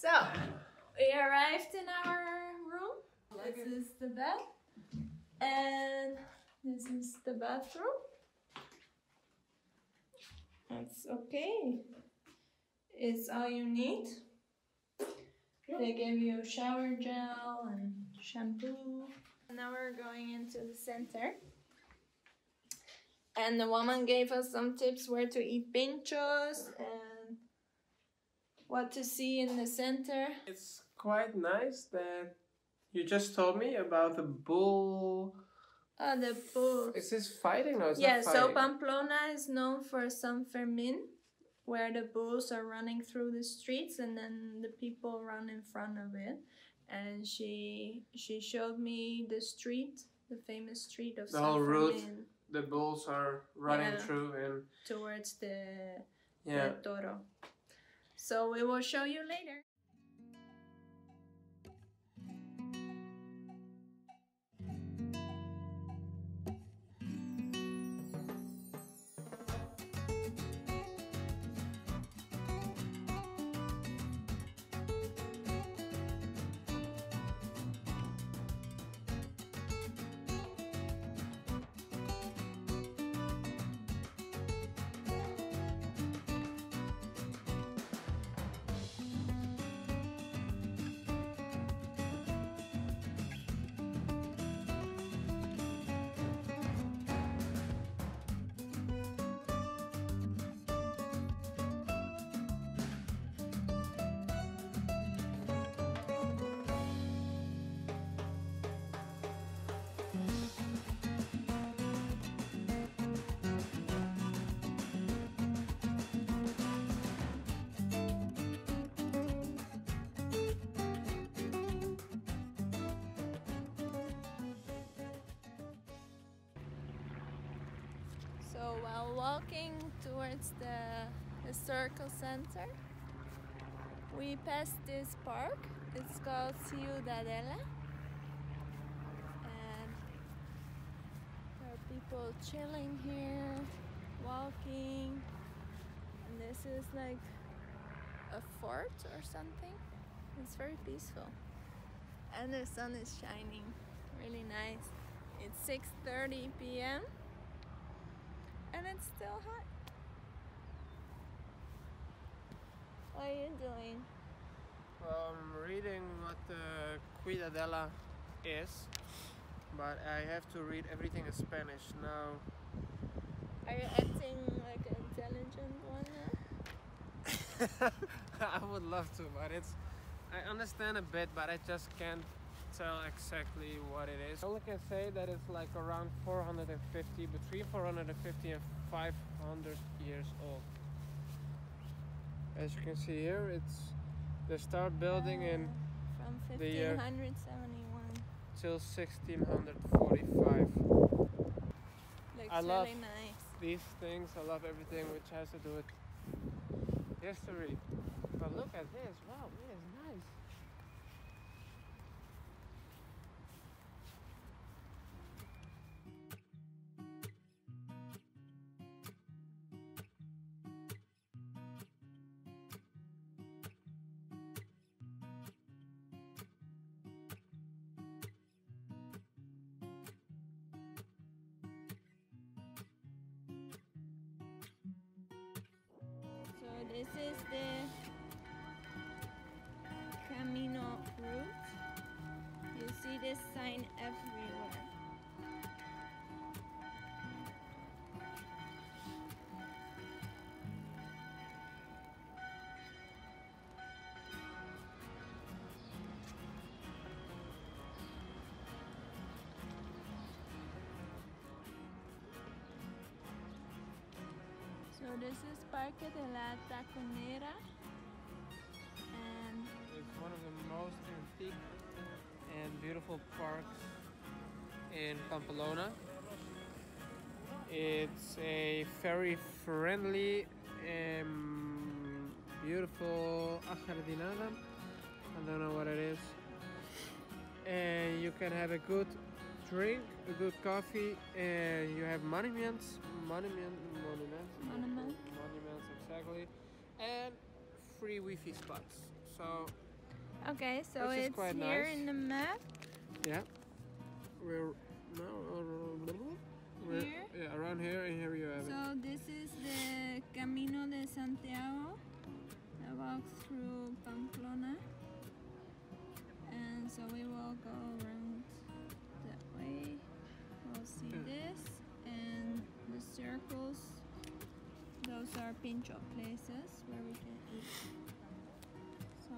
So, we arrived in our room. This is the bed. And this is the bathroom. That's okay. It's all you need. They give you shower gel and shampoo. Now we're going into the center. And the woman gave us some tips where to eat pinchos and what to see in the center. It's quite nice that you just told me about the bull. Oh, the bull. Is this fighting? No, it's Yeah, not so. Pamplona is known for San Fermin, where the bulls are running through the streets and then the people run in front of it. And she she showed me the street, the famous street of The San whole route. The bulls are running Yeah. through and towards the, yeah. the toro. So we will show you later. So while walking towards the historical center, we passed this park. It's called Ciudadela. And there are people chilling here, walking. And this is like a fort or something. It's very peaceful. And the sun is shining. Really nice. It's 6:30 p.m and it's still hot. What are you doing? Well, I'm reading what the Ciudadela is, but I have to read everything in Spanish now. Are you acting like an intelligent one now? I would love to, but it's. I understand a bit, but I just can't tell exactly what it is. I only can say that it's like around 450, between 450 and 500 years old. As you can see here, it's they start building in Uh, from the year- 1571. till 1645. Looks I love- really nice. These things, I love everything which has to do with history. But look at this, wow, it is nice. This is the Camino route. You see this sign everywhere. So this is Parque de la Taconera and It's one of the most antique and beautiful parks in Pamplona. It's a very friendly and beautiful ajardinada. I don't know what it is. And you can have a good drink, a good coffee, and you have monuments, monument, monuments, Monument. monuments exactly, and free Wi-Fi spots. So Okay, so it's here nice. in the map. Yeah. We're now we're, Here? yeah around here and here you have it. So this is the Camino de Santiago I walk through Pamplona. And so we will go around that way. We'll see Yeah. this and the circles. Those are pincho places where we can eat. So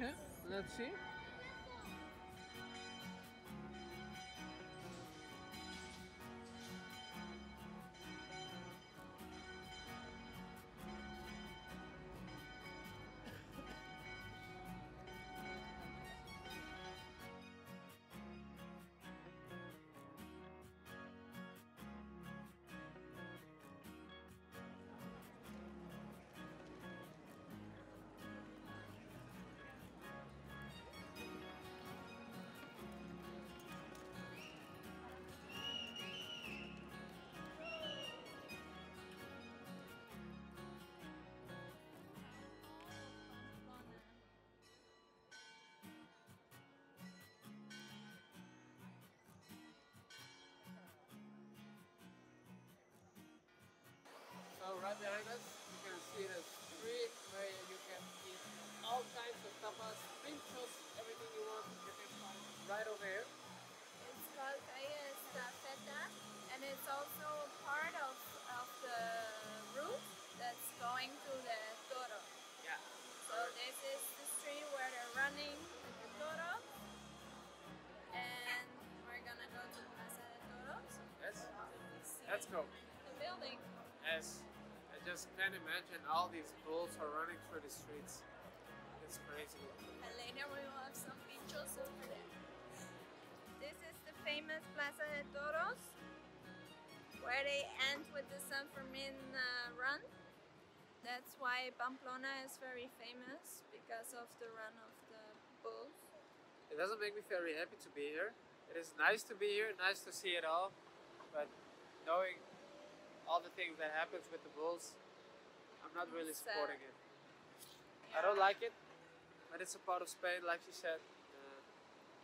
Yeah, let's see. Right behind us, you can see the street where you can eat all kinds of tapas, pinchos, everything you want. You can find right over here. It's called Calle Estafeta, and it's also part of, of the route that's going can't imagine all these bulls are running through the streets. It's crazy. And later we will have some pinchos over there. This is the famous Plaza de Toros, where they end with the San Fermin uh, run. That's why Pamplona is very famous because of the run of the bulls. It doesn't make me very happy to be here. It is nice to be here, nice to see it all, but knowing all the things that happens with the bulls, I'm not really supporting it. I don't like it, but it's a part of Spain, like she said. Uh,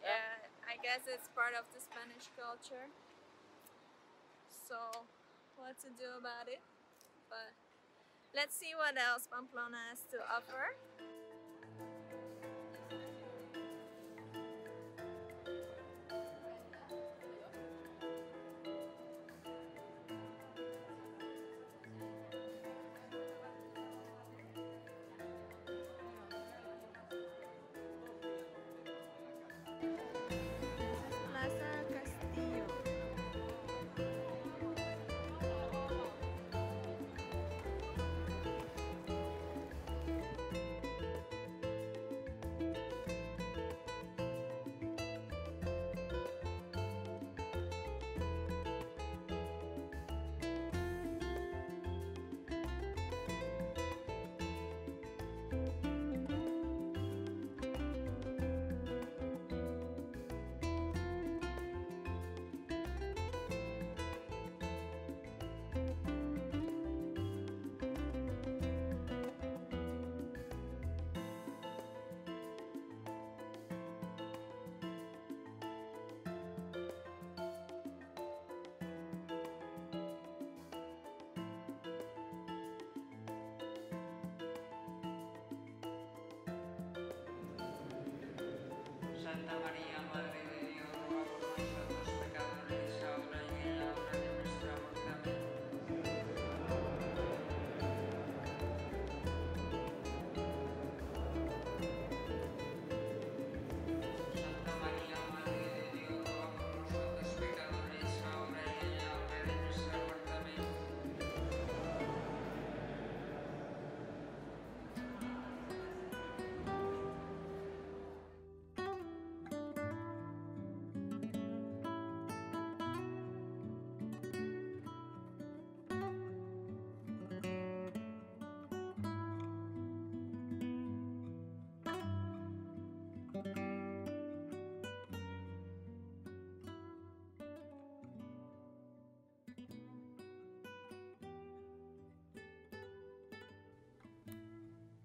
Yeah, I guess it's part of the Spanish culture. So, what to do about it? But let's see what else Pamplona has to offer. Santa María, Madre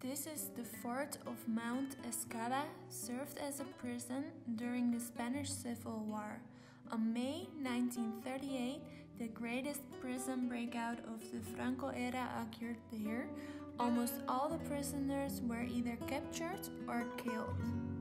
This is the fort of Mount Ezcaba, served as a prison during the Spanish Civil War. On May 1938, the greatest prison breakout of the Franco era occurred here. Almost all the prisoners were either captured or killed.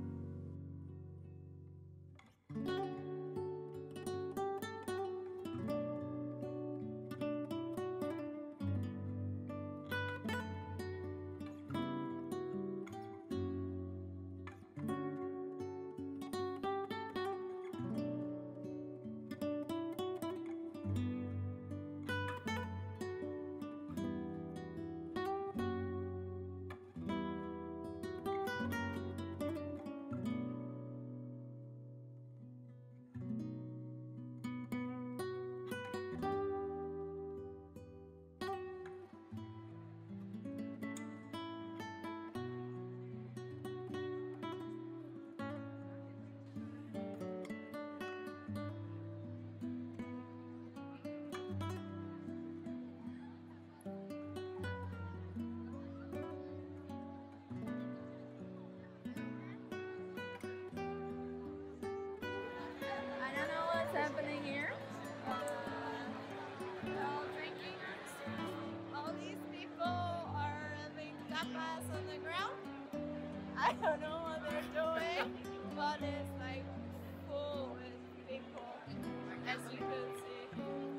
I don't know what they're doing, but it's like full with people, as you can see.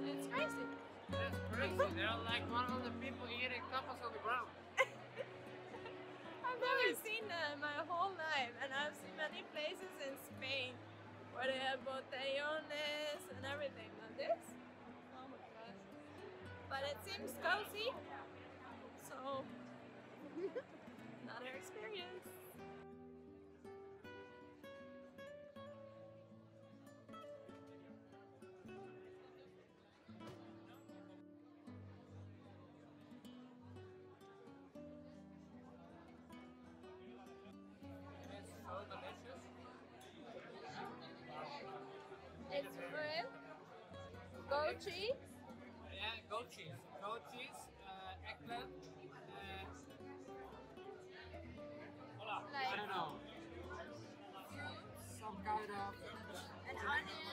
It's crazy. That's crazy. There are like 100 people eating tapas on the ground. I've never seen that in my whole life, and I've seen many places in Spain where they have botellones and everything. But this, oh my gosh! But it seems cozy, so goat cheese? Yeah, goat cheese. Goat cheese, uh, eggplant. Uh, Like, I don't know. Some kind of. An onion.